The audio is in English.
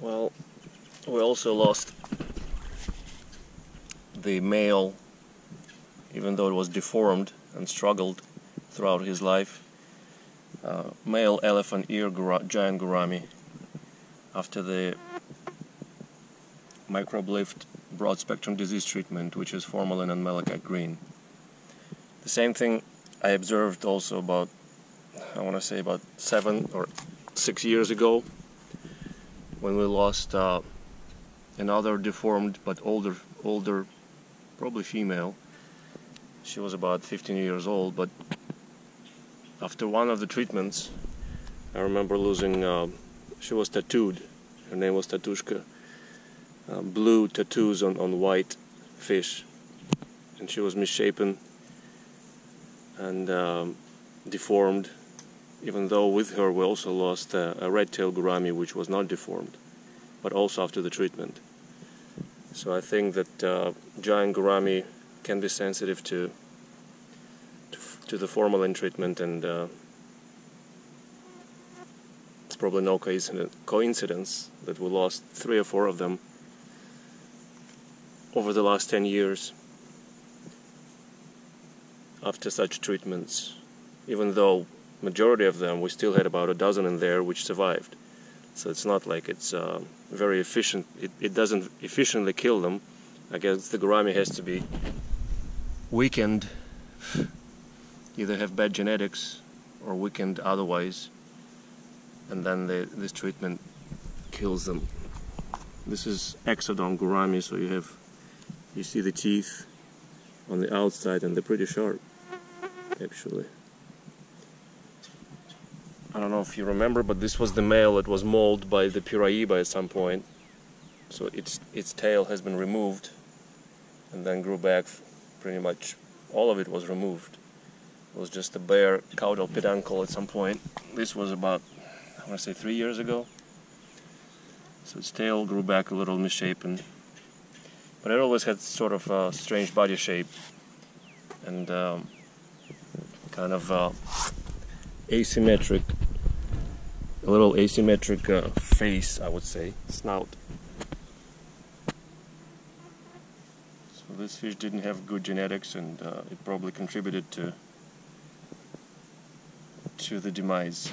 Well, we also lost the male, even though it was deformed and struggled throughout his life. Uh, male elephant ear gura giant gourami after the microbe-lift broad spectrum disease treatment, which is formalin and malachite green. The same thing I observed also about, I want to say about seven or six years ago when we lost uh, another deformed but older, older, probably female. She was about 15 years old, but after one of the treatments, I remember losing. Uh, she was tattooed. Her name was Tatushka. Uh, blue tattoos on, on white fish, and she was misshapen and um, deformed even though with her we also lost uh, a red-tailed gourami which was not deformed, but also after the treatment. So I think that uh, giant gourami can be sensitive to to, to the formalin treatment, and uh, it's probably no coincidence that we lost three or four of them over the last 10 years after such treatments, even though majority of them, we still had about a dozen in there which survived. So it's not like it's uh, very efficient. It, it doesn't efficiently kill them. I guess the gourami has to be weakened, either have bad genetics or weakened otherwise, and then the, this treatment kills them. This is exodon gourami, so you have you see the teeth on the outside and they're pretty sharp actually. I don't know if you remember, but this was the male that was mauled by the Piraiba at some point. So its its tail has been removed and then grew back. Pretty much all of it was removed. It was just a bare caudal peduncle at some point. This was about, I want to say, three years ago. So its tail grew back a little misshapen. But it always had sort of a strange body shape and um, kind of uh, asymmetric a little asymmetric uh, face, I would say, snout. So this fish didn't have good genetics, and uh, it probably contributed to to the demise.